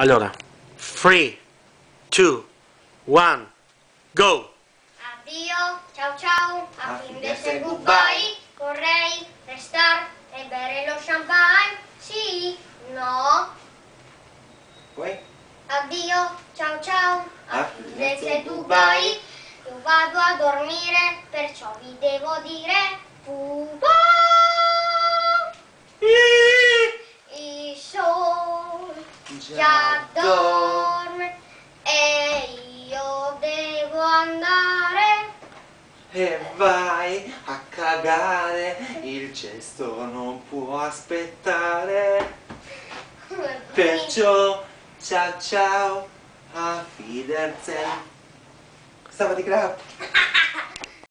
Allora, 3, 2, 1, go! Addio, ciao ciao, a fin fin say de goodbye. Vorrei restare e bere lo champagne. Sì, no. Poi? Addio, ciao ciao, a fin fin say de goodbye. Io vado a dormire, perciò vi devo dire pupà. Già dorme e io devo andare. E vai a cagare, il cesto non può aspettare. Perciò ciao ciao, a Wiedersehen. Stava di crap.